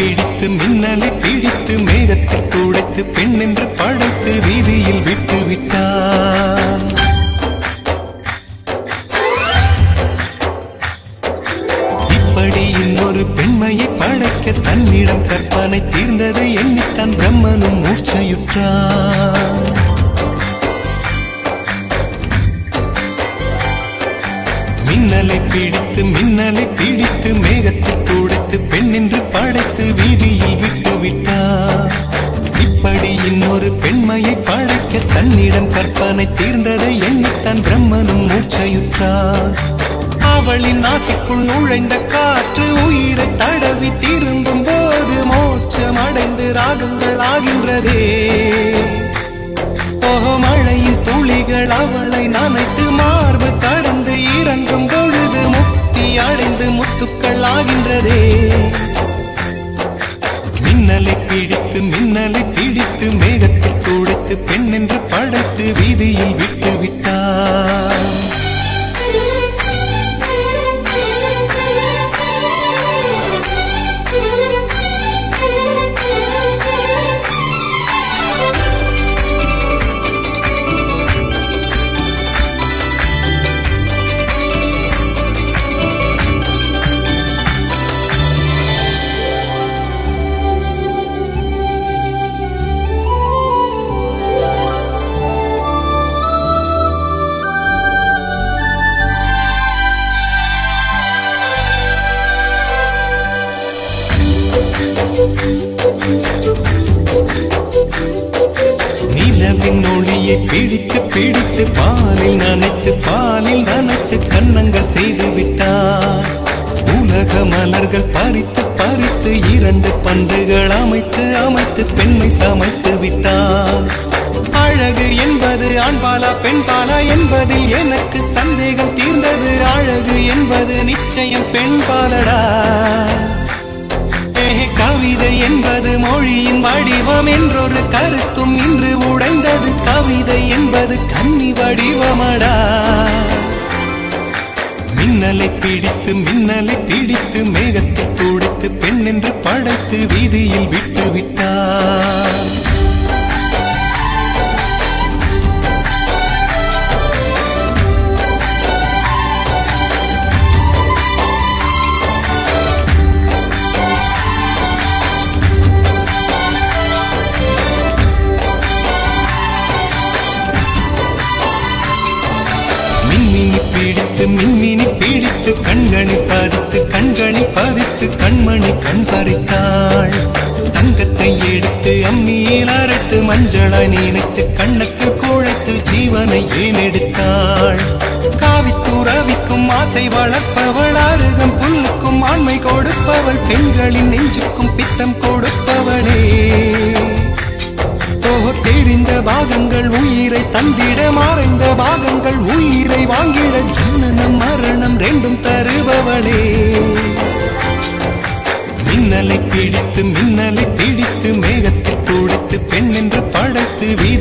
பிடித்து மின்னலை பிடித்து மேகத்தில் துடைத்து பெண் என்று படைத்து வீதியில் விட்டு விட்டான் இப்படி இன்னொரு பெண்மையை படைக்க தன்னிடம் கற்பனை தீர்ந்ததை எண்ணித்தான் பிரம்மனும் மூர்ச்சையுற்றான் மின்னலை பிடித்து மின்னலை பிடித்து மேகத்தில் துடைத்து பெண் என்று படைத்து அவளின் நாசிக்குள் நுழைந்த காற்று உயிரை தடவி திரும்பும் போது மோட்சம் அடைந்து ராகங்கள் ஆகின்றதே. ஓஹோ மழையின் துளிகள் அவளை நனைத்து மார்பு கடந்து இறங்கும் பொழுது முக்தி அடைந்து முத்துக்கள் ஆகின்றதே. மின்னலை பிடித்து மின்னலை பிடித்து மேகத்தில் துடைத்து பெண் என்று படைத்து வீதியில் விட்டு விட்டார் நிலவின் ஒளியை பிடித்து பிடித்து பாலில் நனைத்து பாலில் நனைத்து கன்னங்கள் செய்து விட்டார். உலக மலர்கள் பறித்து பறித்து இரண்டு பந்துகள் அமைத்து அமைத்து பெண்ணை சமைத்து விட்டார். அழகு என்பது ஆண்பாலா பெண்பாலா என்பதில் எனக்கு சந்தேகம் தீர்ந்தது. அழகு என்பது நிச்சயம் பெண்பாலடா. கவிதை என்பது வடிவம் என்றொரு கருத்தும் இன்று உடைந்தது. கவிதை என்பது கன்னி வடிவமடா. மின்னலை பிடித்து மின்னலை பிடித்து மேகத்தை துடைத்து பெண் என்று படைத்து வீதியில் விட்டு விட்டார் பிடித்து மின்மினி பிடித்து கண்களை பதித்து கண்களை பதித்து கண்மணி கண் பறித்தாள். தங்கத்தை எடுத்து அம்மியில் அரைத்து மஞ்சளாய் நினைத்து கண்ணத்தில் குழைத்து ஜீவனை ஏன் எடுத்தாள்? காவித்துறவிக்கும் ஆசை வளர்ப்பவள் அருகம் புல்லுக்கும் ஆண்மை கொடுப்பவள் பெண்களின் நெஞ்சுக்கும் பித்தம் கொடுப்பவளே. தந்திட மறைந்த பாகங்கள் உயிரை வாங்கிட ஜனனம் மரணம் ரெண்டும் தருபவளே. மின்னலை பிடித்து மின்னலை பிடித்து மேகத்தில் கொடுத்து பெண் என்று படைத்து வீதியில்